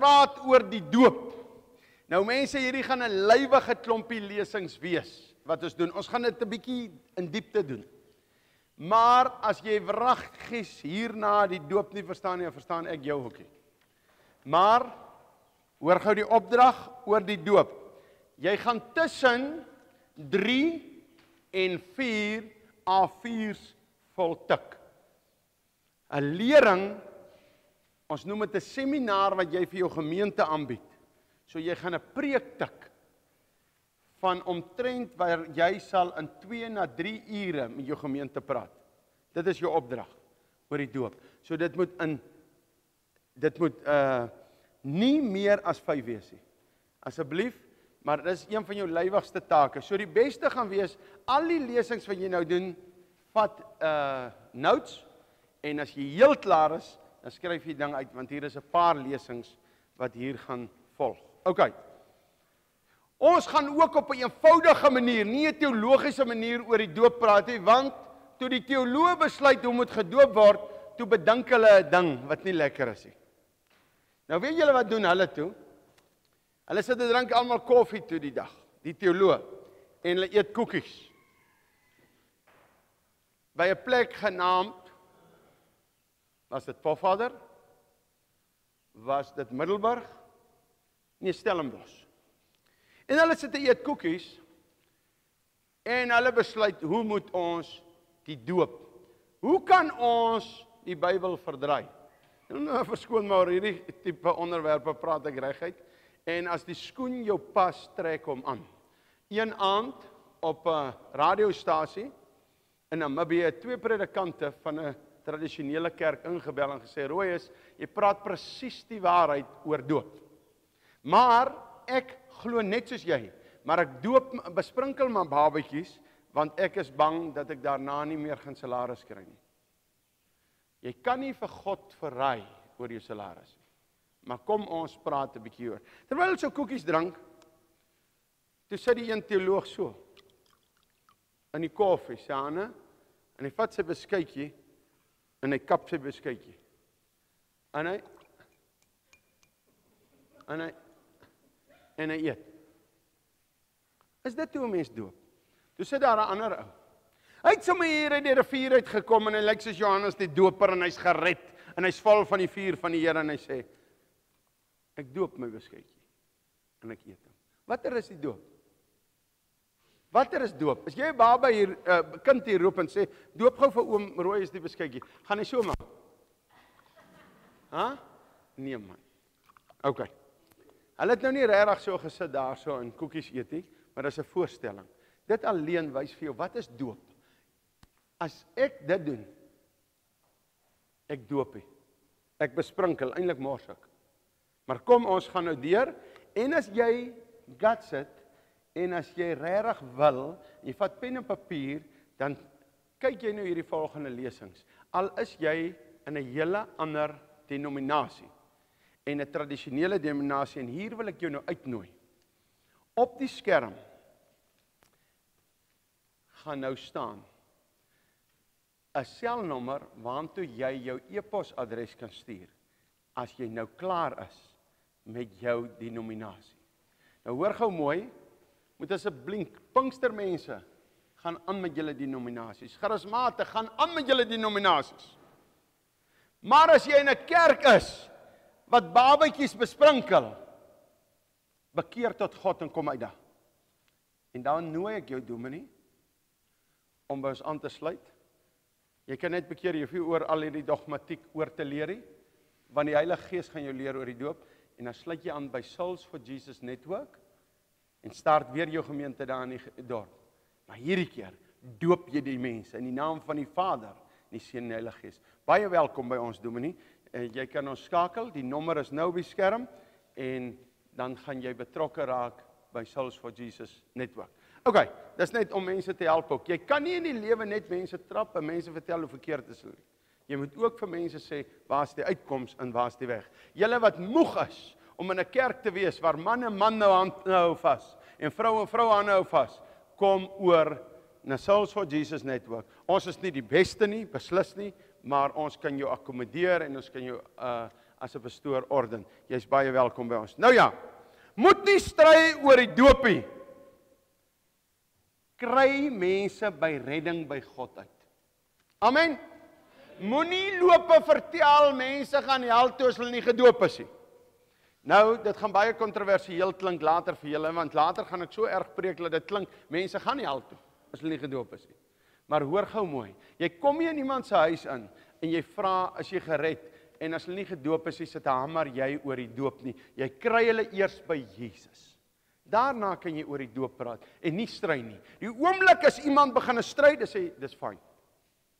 Praat oor die doop. Nou mense, hierdie gaan 'n lywige klompie lesings wees wat ons doen. Ons gaan dit 'n bietjie in diepte doen. Maar as jy wraggies hierna die doop nie verstaan nie, verstaan ek jou ook nie. Maar hoor gou die opdrag oor die doop. Jy gaan tussen 3 en 4 A4s vol tik. 'n Lering ons noem dit 'n seminar wat jy vir jou gemeente aanbied. So jy gaan 'n preek tik van omtrent waar jy sal in 2 na 3 ure met jou gemeente praat. Dit is jou opdrag oor die doop. So dit moet in dit moet uh nie meer as 5 wees nie. Asseblief, maar dis een van jou lywigste take. So die beste gaan wees al die lesings wat jy nou doen, vat uh notes en as jy heel klaar is, dan skryf jy ding uit want hier is 'n paar lesings wat hier gaan volg. OK. Ons gaan ook op 'n een eenvoudige manier, nie 'n teologiese manier oor die doop praat nie, want toe die teoloë besluit hoe moet gedoop word, toe bedink hulle 'n ding wat nie lekker is nie. Nou weet julle wat doen hulle toe? Hulle sit en drink almal koffie toe die dag, die teoloë, en hulle eet koekies. By 'n plek genaamd was dit Pofadder? Was dit Middelburg? Nee, Stellenbosch. En hulle sit te eet koekies en hulle besluit hoe moet ons die doop? Hoe kan ons die Bybel verdraai? Nou verskoon maar hierdie tipe onderwerpe praat ek reguit. En as die skoen jou pas, trek hom aan. Een aand op 'n radiostasie in Namibië, twee predikante van 'n tradisionele kerk ingebel en gesê: "Rooi is, jy praat presies die waarheid oor doop." Maar ek glo net soos jy, maar ek doop besprinkel my babatjies want ek is bang dat ek daarna nie meer gaan salaris kry nie. Jy kan nie vir God verraai oor jou salaris nie. Maar kom ons praat 'n bietjie oor. Terwyl ons so koekies drink, toe sit die een teoloog so in die koffie, sê hy, en hy vat sy beskuitjie en hy kap sy beskuitjie. En hy en hy en hy eet. Is dit hoe 'n mens doop? Toe sit daar 'n ander ou. Hy het sommer hier uit die rivier uit gekom en hy lyk soos Johannes die Doper en hy's gered en hy's vol van die vuur van die Here en hy sê ek doop my beskuitjie en ek eet hom. Watter is die doop? Watter is doop? As jy 'n baba hier 'n uh, kind hier roep en sê doop gou vir oom Rooi is die beskuitjie, gaan hy so maak? Hæ? Nee man. OK. Hulle het nou nie regtig so gesit daarso en koekies eet nie, maar dis 'n voorstelling. Dit alleen wys vir jou wat is doop. As ek dit doen, ek doop hy. Ek besprinkel eintlik mors ek. Maar kom ons gaan nou deur en as jy guts it En as jy regtig wil, jy vat pen en papier, dan kyk jy nou hierdie volgende lesings. Al is jy in 'n hele ander denominasie en 'n tradisionele denominasie en hier wil ek jou nou uitnooi. Op die skerm gaan nou staan 'n selnommer waartoe jy jou e-posadres kan stuur as jy nou klaar is met jou denominasie. Nou hoor gou mooi, moet asseblief Pinkstermense gaan aan met julle denominasies. Charismate gaan aan met julle denominasies. Maar as jy in 'n kerk is wat babatjies besprinkel, bekeer tot God en kom uit daar. En dan nooi ek jou dominee om by ons aan te sluit. Jy kan net bekeer jy hoef nie oor al hierdie dogmatiek oor te leer nie, want die Heilige Gees gaan jou leer oor die doop en dan sluit jy aan by Souls for Jesus Network en start weer jou gemeente daar in die dorp. Maar hierdie keer doop jy die mense in die naam van die Vader, die Seun en die Heilige Gees. Baie welkom by ons Dominee. En jy kan ons skakel, die nommer is nou op die skerm en dan gaan jy betrokke raak by Souls for Jesus netwerk. OK, dis net om mense te help ook. Jy kan nie in die lewe net mense trap en mense vertel hoe verkeerd dit is nie. Jy moet ook vir mense sê waar's die uitkoms en waar's die weg. Julle wat moeg is om in 'n kerk te wees waar manne man nou hand hou vas en vroue vroue hande hou vas. Kom oor na Souls for Jesus Network. Ons is nie die beste nie, beslis nie, maar ons kan jou akkommodeer en ons kan jou uh as 'n pastoor orden. Jy's baie welkom by ons. Nou ja. Moet nie stry oor die doopie. Kry mense by redding by God uit. Amen. Moenie loop vertel mense gaan hel toe as hulle nie gedoop is nie. Nou, dit gaan baie kontroversieel klink later vir julle want later gaan ek so erg preek dat dit klink mense gaan nie hel toe as hulle nie gedoop is nie. Maar hoor gou mooi. Jy kom hier in iemand se huis in en jy vra as jy gered en as hulle nie gedoop is, sit 'n hamer jy oor die doop nie. Jy kry hulle eers by Jesus. Daarna kan jy oor die doop praat en nie stry nie. Die oomblik as iemand begin 'n stryd, sê dis fyn.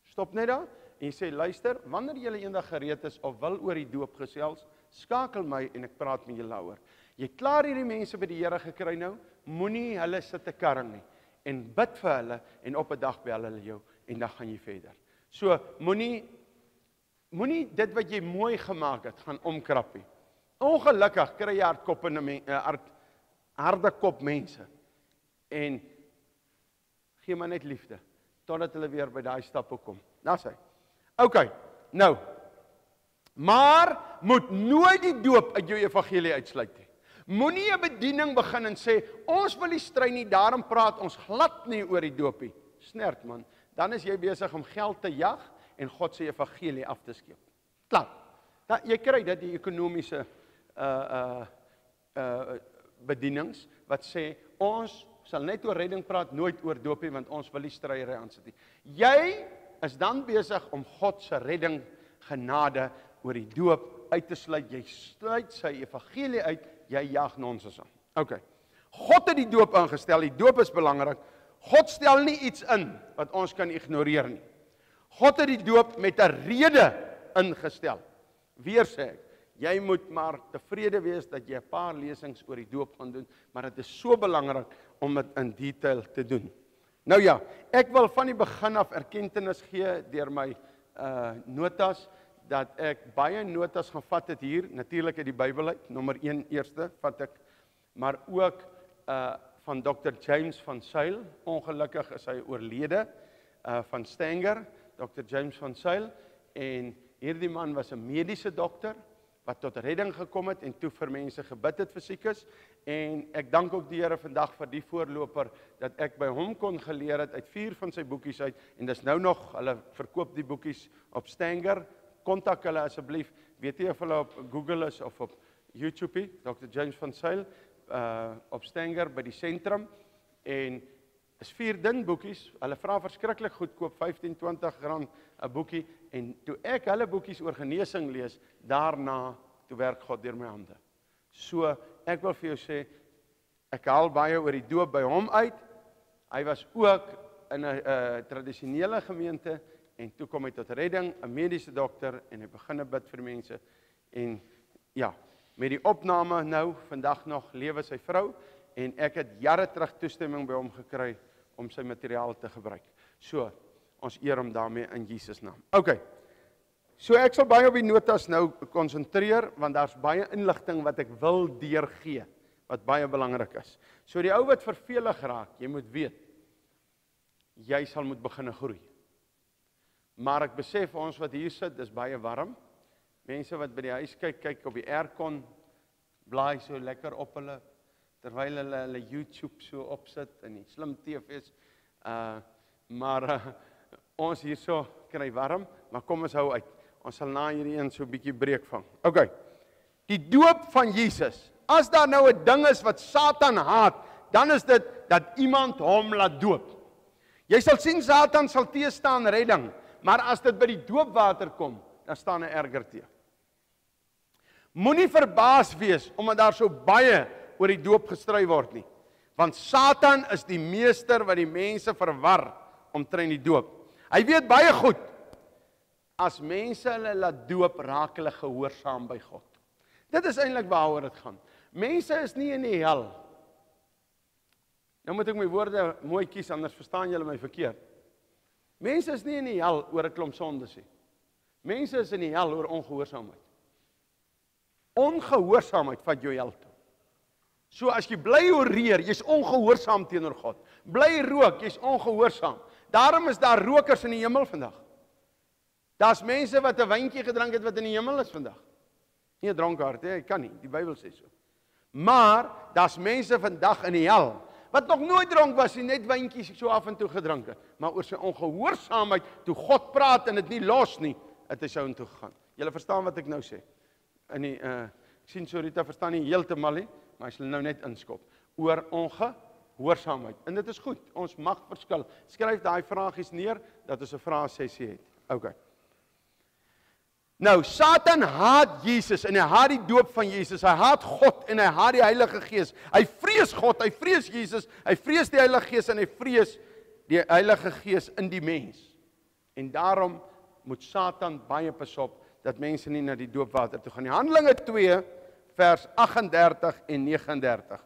Stop net daar en jy sê luister, wanneer jy eendag gereed is of wil oor die doop gesels, skakel my en ek praat met julle daaroor. Jy klaar hierdie mense by die Here gekry nou, moenie hulle sit te karring nie en bid vir hulle en op 'n dag bel hulle jou en dan gaan jy verder. So moenie moenie dit wat jy mooi gemaak het gaan omkrap nie. Ongelukkig kry jy hardkoppende eh, hard harde kop mense. En gee maar net liefde totdat hulle weer by daai stappe kom. Daar's hy. OK. Nou. Maar moet nooit die doop uit jou evangelie uitsluit nie. Moenie 'n bediening begin en sê ons wil nie stry nie, daarom praat ons glad nie oor die doopie. Snert man, dan is jy besig om geld te jag en God se evangelie af te skeep. Klaar. Dan jy kry dit die ekonomiese uh uh uh bedienings wat sê ons sal net oor redding praat, nooit oor doopie want ons wil nie stryery aansit nie. Jy is dan besig om God se redding genade oor die doop uit te sluit. Jy sluit sy evangelie uit jy jag nonsens aan. OK. God het die doop ingestel. Die doop is belangrik. God stel nie iets in wat ons kan ignoreer nie. God het die doop met 'n rede ingestel. Weer sê ek, jy moet maar tevrede wees dat jy 'n paar lesings oor die doop gaan doen, maar dit is so belangrik om dit in detail te doen. Nou ja, ek wil van die begin af erkenning gee deur my uh notas dat ek baie notas gaan vat het hier. Natuurlik uit die Bybel uit nommer 1 eerste vat ek maar ook uh van Dr James van Sail. Ongelukkig is hy oorlede uh van Stanger Dr James van Sail. En hierdie man was 'n mediese dokter wat tot redding gekom het en toe vir mense gebid het vir siekes. En ek dank ook die Here vandag vir die voorloper dat ek by hom kon geleer het uit vier van sy boekies uit. En dis nou nog hulle verkoop die boekies op Stanger kontak hulle asseblief. Weet jy of hulle op Google is of op YouTube, Dr. James van Sail uh op Stanger by die sentrum en is vier dun boekies. Hulle vra verskriklik goedkoop, 15, 20 rand 'n boekie en toe ek hulle boekies oor genesing lees, daarna toe werk God deur my hande. So, ek wil vir jou sê ek haal baie oor die doop by hom uit. Hy was ook in 'n uh, tradisionele gemeente en toe kom hy tot redding, 'n mediese dokter en hy begin bid vir mense en ja, met die opname nou vandag nog lewe sy vrou en ek het jare terug toestemming by hom gekry om sy materiaal te gebruik. So, ons eer hom daarmee in Jesus naam. OK. So ek sal baie op die notas nou konsentreer want daar's baie inligting wat ek wil deurgee wat baie belangrik is. So die ou wat vervelig raak, jy moet weet jy sal moet begin groei. Maar ek besef ons wat hier sit, dis baie warm. Mense wat by die huis kyk, kyk op die aircon, blaai so lekker op hulle terwyl hulle hulle YouTube so opsit en die slim TV's. Uh maar uh, ons hierso kry warm, maar kom ons hou uit. Ons sal na hierdie een so 'n bietjie breek vang. OK. Die doop van Jesus. As daar nou 'n ding is wat Satan haat, dan is dit dat iemand hom laat doop. Jy sal sien Satan sal teestaan redding. Maar as dit by die doopwater kom, dan staan 'n erger te. Moenie verbaas wees omdat daar so baie oor die doop gestry word nie. Want Satan is die meester wat die mense verwar omtrent die doop. Hy weet baie goed as mense hulle laat doop, raak hulle gehoorsaam by God. Dit is eintlik waaroor dit gaan. Mense is nie in die hel. Nou moet ek my woorde mooi kies anders verstaan julle my verkeerd. Mense is nie in die hel oor 'n klomp sondes nie. Mense is in die hel oor ongehoorsaamheid. Ongehoorsaamheid vat jou hel toe. So as jy bly oreer, jy's ongehoorsaam teenoor God. Bly rook, jy's ongehoorsaam. Daarom is daar rokers in die hemel vandag. Daar's mense wat 'n wyntjie gedrink het wat in die hemel is vandag. Nie 'n dronkaard nie, hy kan nie. Die Bybel sê so. Maar daar's mense vandag in die hel wat nog nooit dronk was nie, net wyntjies so af en toe gedrink het, maar oor sy ongehoorsaamheid toe God praat en dit nie los nie, het hy sou intoe gegaan. Julle verstaan wat ek nou sê? In die uh ek sien Sorita verstaan nie heeltemal nie, maar hy sal nou net inskop oor ongehoorsaamheid. En dit is goed. Ons mag verskil. Skryf daai vragies neer dat ons 'n vrae sessie het. OK. Nou, Satan haat Jesus en hy haat die doop van Jesus. Hy haat God en hy haat die Heilige Gees. Hy vrees God, hy vrees Jesus, hy vrees die Heilige Gees en hy vrees die Heilige Gees in die mens. En daarom moet Satan baie pas op dat mense nie na die doopwater toe gaan nie. Handelinge 2 vers 38 en 39.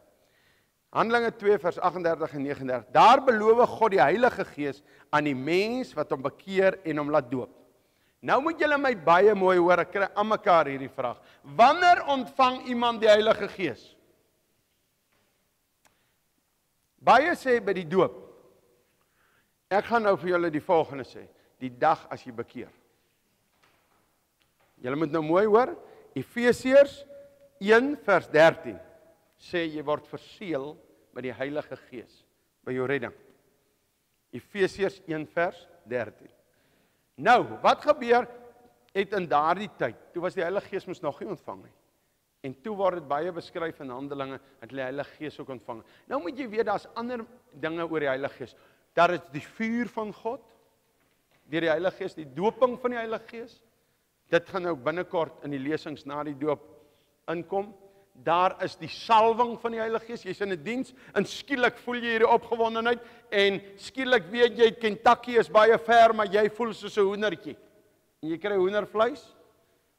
Handelinge 2 vers 38 en 39. Daar beloof God die Heilige Gees aan die mens wat hom bekeer en hom laat doop. Nou moet julle my baie mooi hoor, ek kry aan mekaar hierdie vraag. Wanneer ontvang iemand die Heilige Gees? Baie sê by die doop. Ek gaan nou vir julle die volgende sê, die dag as jy bekeer. Julle moet nou mooi hoor, Efesiërs 1 vers 13 sê jy word verseël met die Heilige Gees by jou redding. Efesiërs 1 vers 13. Nou, wat gebeur het in daardie tyd? Toe was die Heilige Gees mos nog nie ontvang nie. En toe word dit baie beskryf in Handelinge dat die Heilige Gees ook ontvang. Nou moet jy weet daar's ander dinge oor die Heilige Gees. Daar is die vuur van God deur die Heilige Gees, die doping van die Heilige Gees. Dit gaan nou binnekort in die lesings na die doop inkom. Daar is die salwing van die Heilige Gees. Jy's in 'n die diens en skielik voel jy hierdie opgewondenheid en skielik weet jy Kentucky is baie ver, maar jy voel soos 'n hoendertjie. En jy kry hoendervleis.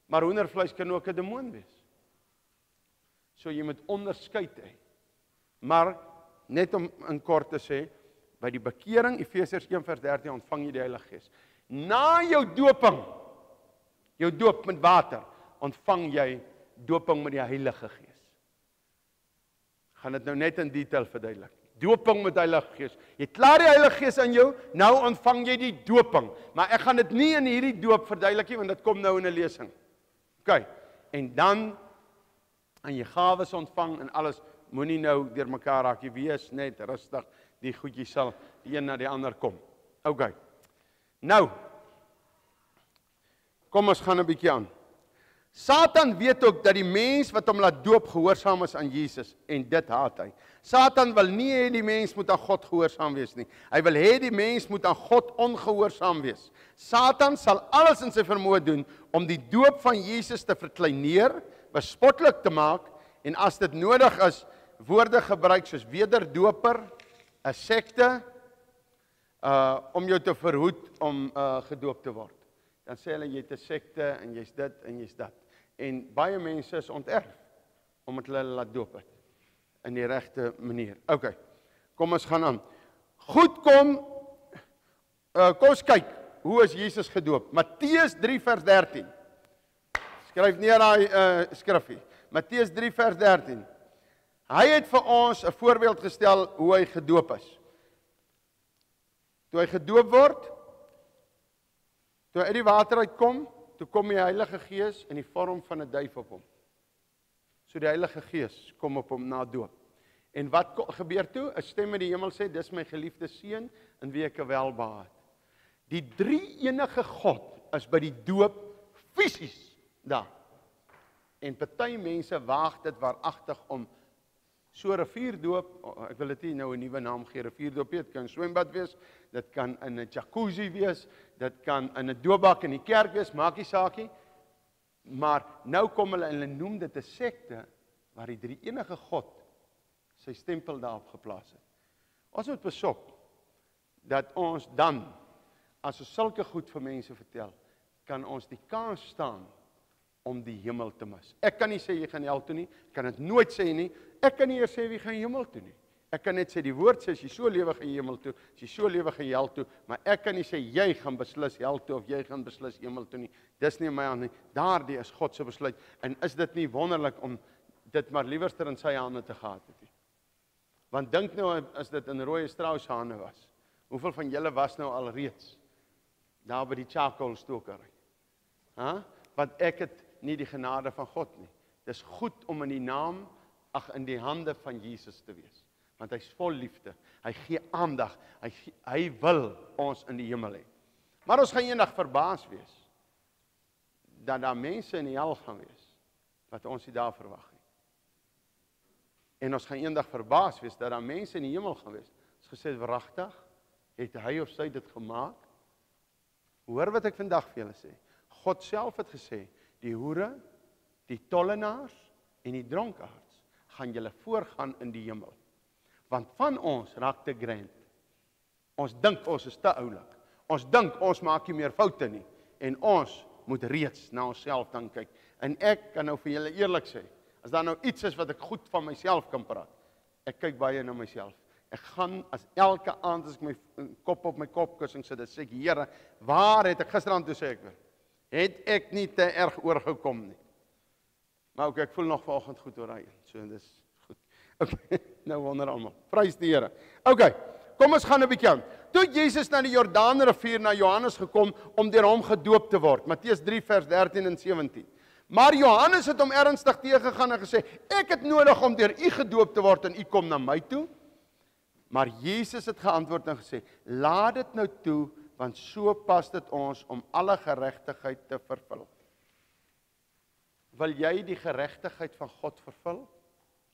Maar hoendervleis kan ook 'n demoon wees. So jy moet onderskei hê. Maar net om in kort te sê, by die bekering Efesiërs 1:13 ontvang jy die Heilige Gees. Na jou doping, jou doop met water, ontvang jy doping met die Heilige Gees gaan dit nou net in detail verduidelik. Doping met Heilige Gees. Jy klaar die Heilige Gees in jou, nou ontvang jy die doping. Maar ek gaan dit nie in hierdie doop verduidelik nie want dit kom nou in 'n lesing. OK. En dan aan jy gawes ontvang en alles moenie nou deurmekaar raak nie. Wees net rustig. Die goedjies sal die een na die ander kom. OK. Nou Kom ons gaan 'n bietjie aan. Satan weet ook dat die mens wat hom laat doop gehoorsaam is aan Jesus en dit haat hy. Satan wil nie hê die mens moet aan God gehoorsaam wees nie. Hy wil hê die mens moet aan God ongehoorsaam wees. Satan sal alles in sy vermoë doen om die doop van Jesus te verkleineer, bespotlik te maak en as dit nodig is, woorde gebruik soos wederdoper, 'n sekte uh om jou te verhoed om uh gedoop te word. Dan sê hulle jy't 'n sekte en jy's dit en jy's dat en baie mense is onterf omdat hulle laat doop het in die regte manier. OK. Kom ons gaan aan. Goed kom uh kom ons kyk hoe is Jesus gedoop? Matteus 3 vers 13. Skryf neer daai uh skrifgie. Matteus 3 vers 13. Hy het vir ons 'n voorbeeld gestel hoe hy gedoop is. Toe hy gedoop word, toe hy uit die water uitkom, toe kom die Heilige Gees in die vorm van 'n duif op hom. So die Heilige Gees kom op hom na doop. En wat gebeur toe? 'n Stem in die hemel sê: "Dis my geliefde seun in wie ek welbehaag." Die drie enige God is by die doop fisies daar. En party mense waag dit waaragtig om So rivierdoop, ek wil dit nie nou 'n nuwe naam gee, rivierdoop, dit kan swembad wees, dit kan in 'n jacuzzi wees, dit kan in 'n doopbak in die kerk wees, maak nie saak nie. Maar nou kom hulle en hulle noem dit 'n sekte waar die drie enige God sy stempel daarop geplaas het. Ons moet besop dat ons dan as ons sulke goed vir mense vertel, kan ons die kans staan om die hemel te mis. Ek kan nie sê jy gaan hel toe nie, kan dit nooit sê nie. Ek kan nie eers sê wie gaan hemel toe nie. Ek kan net sê die woord sê as jy so lewe gaan jy hemel toe, as jy so lewe gaan jy hel toe, maar ek kan nie sê jy gaan beslis hel toe of jy gaan beslis hemel toe nie. Dis nie my hand nie. Daardie is God se besluit. En is dit nie wonderlik om dit maar liewerster in sy hande te gehad het nie? Want dink nou as dit in rooi strous hande was. Hoeveel van julle was nou al reeds daar by die charcoal stokery? Hæ? Want ek het nie die genade van God nie. Dis goed om in die naam ag in die hande van Jesus te wees, want hy's vol liefde. Hy gee aandag. Hy hy wil ons in die hemel hê. Maar ons gaan eendag verbaas wees dat daar mense in die hel gaan wees wat ons nie daar verwag nie. En ons gaan eendag verbaas wees dat daar mense in die hemel gaan wees. Ons gesê wragtig, het hy of sy dit gemaak? Hoor wat ek vandag vir julle sê. God self het gesê, die hoere, die tollenaars en die dronkaards gaan julle voorgaan in die hemel. Want van ons raak te grand. Ons dink ons is te oulik. Ons dink ons maak nie meer foute nie en ons moet reeds na onsself dan kyk. En ek kan nou vir julle eerlik sê, as daar nou iets is wat ek goed van myself kan praat, ek kyk baie na myself. Ek gaan as elke aand as ek my kop op my kopkussing sit, dan sê ek, Here, waar het ek gisterand toe sê ek weer? Het ek nie te erg oorgekom nie. Maar ook ek voel nog vanoggend goed oor daai. So dis goed. Okay, nou wonder almal. Prys die Here. Okay. Kom ons gaan 'n bietjie aan. Toe Jesus na die Jordaanrivier na Johannes gekom om deur hom gedoop te word. Matteus 3 vers 13 en 17. Maar Johannes het hom ernstig teëgegaan en gesê: "Ek het nodig om deur u gedoop te word en u kom na my toe." Maar Jesus het geantwoord en gesê: "Laat dit nou toe, want so pas dit ons om alle geregtigheid te vervul." Wil jy die geregtigheid van God vervul?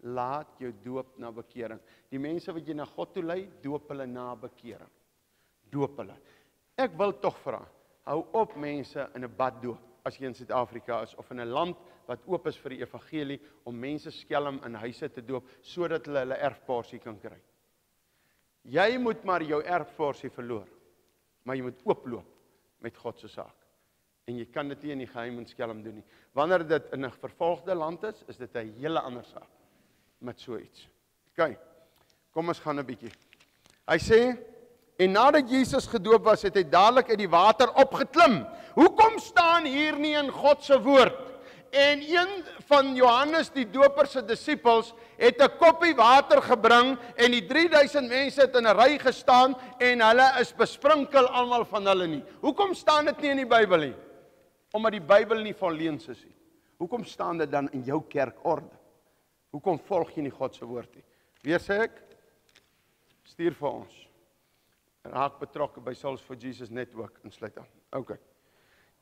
Laat jou doop na bekering. Die mense wat jy na God toe lei, doop hulle na bekering. Doop hulle. Ek wil tog vra, hou op mense in 'n bad doop as jy in Suid-Afrika is of in 'n land wat oop is vir die evangelie om mense skelm in huise te doop sodat hulle hulle erfporsie kan kry. Jy moet maar jou erfporsie verloor. Maar jy moet ooploop met God se saak. En jy kan dit nie in die geheim en skelm doen nie. Wanneer dit in 'n vervolgde land is, is dit 'n hele ander saak met so iets. OK. Kom ons gaan 'n bietjie. Hy sê en nadat Jesus gedoop was, het hy dadelik uit die water opgeklim. Hoekom staan hier nie in God se woord En een van Johannes die Doper se disippels het 'n koppie water gebring en die 3000 mense het in 'n ry gestaan en hulle is besprinkel almal van hulle nie. Hoekom staan dit nie in die Bybel nie? Omdat die Bybel nie vol leuns is nie. Hoekom staan dit dan in jou kerkorde? Hoekom volg jy nie God se woord nie? Weer sê ek stuur vir ons. Raak betrokke by Souls for Jesus netwerk insluit aan. OK.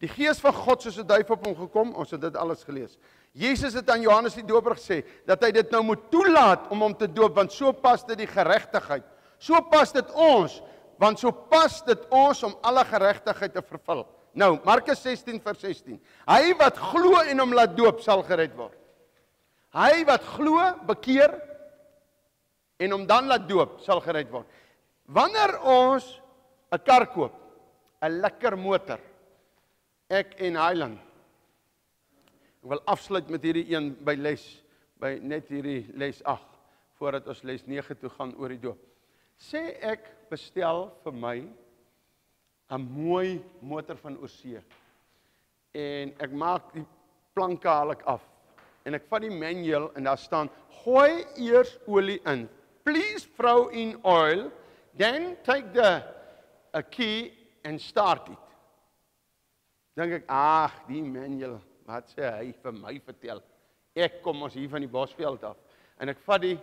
Die gees van God soos 'n duif op hom gekom, ons het dit alles gelees. Jesus het aan Johannes die Doper gesê dat hy dit nou moet toelaat om hom te doop want so pas dit die geregtigheid. So pas dit ons want so pas dit ons om alle geregtigheid te vervul. Nou Markus 16 vers 16. Hy wat glo en hom laat doop sal gered word. Hy wat glo, bekeer en hom dan laat doop sal gered word. Wanneer ons 'n kar koop, 'n lekker motor ek en Highland. Ek wil afsluit met hierdie een by les by net hierdie les 8 voordat ons les 9 toe gaan oor die doop. Sê ek bestel vir my 'n mooi motor van oorsee. En ek maak die planke haal ek af. En ek vat die manual en daar staan gooi eers olie in. Please throw in oil, then take the a key and start it dink ek ag die manual wat sê hy vir my vertel ek kom ons hier van die bosveld af en ek vat die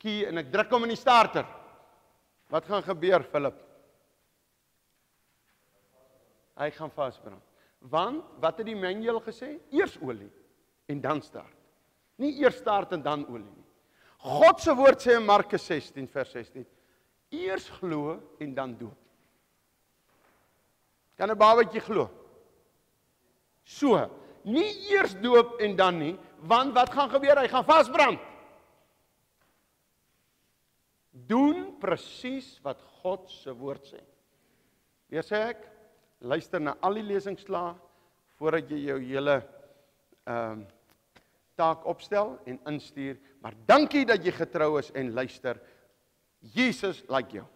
key en ek druk hom in die starter wat gaan gebeur Philip hy gaan vasbrand want wat het die manual gesê eers olie en dan start nie eers start en dan olie nie God se woord sê in Markus 16 vers 16 eers glo en dan doop Kan 'n babatjie glo? So, nie eers doop en dan nie, want wat gaan gebeur? Hy gaan vasbrand. Doen presies wat God se woord sê. Weer sê ek, luister na al die lesingsla voordat jy jou hele ehm uh, taak opstel en instuur, maar dankie dat jy getrou is en luister. Jesus like jou.